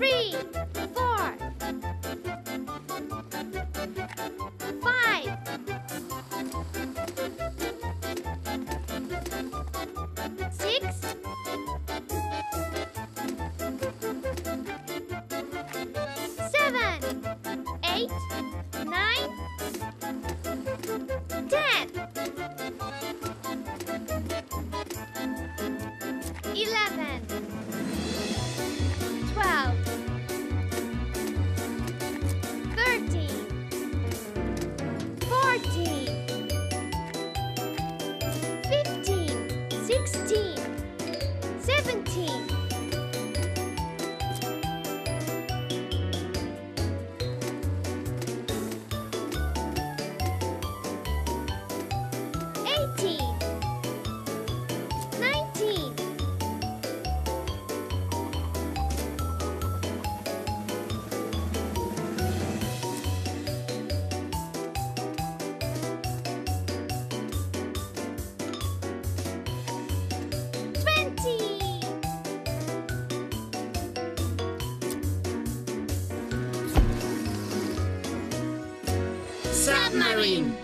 two, 16, 17, Submarine.